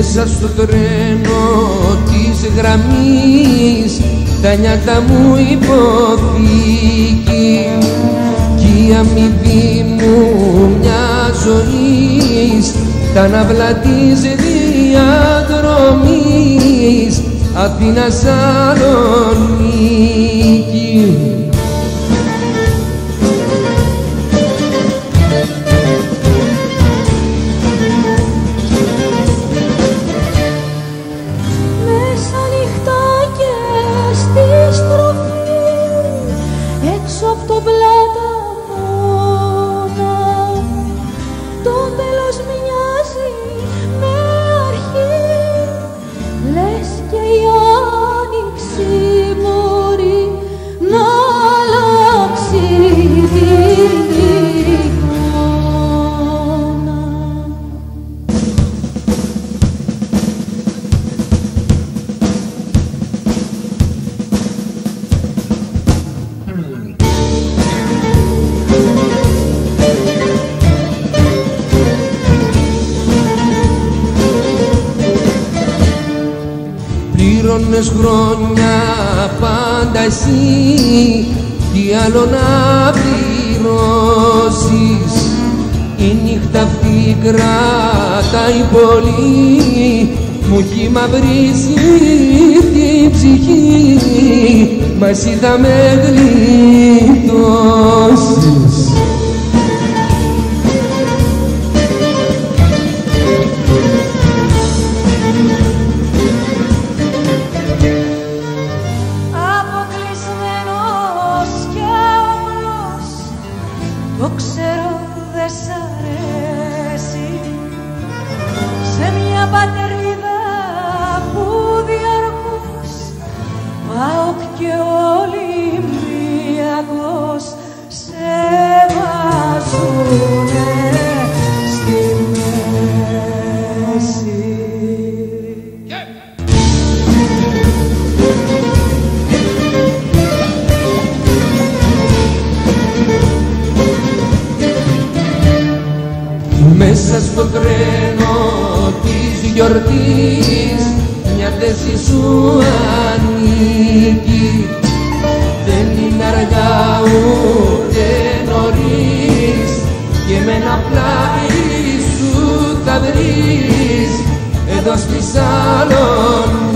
Μέσα στο τρένο της γραμμής τα νιάτα μου υποθήκη κι η αμοιβή μου μια ζωής τα ναυλά της διαδρομής Αθήνα Σαλονίκη Πλήρωνες χρόνια πάντα εσύ. Τι άλλο να πληρώσεις. Η νύχτα αυτή κρατάει πολύ. Μου έχει μαυρίσει την ψυχή. Μα εσύ θα με γλιτώσεις zapatos. Μέσα στο τρένο της γιορτής μια θέση σου ανήκει. Δεν είναι αργά ούτε νωρίς και με ένα πλάι σου θα βρεις εδώ στη Σαλονίκη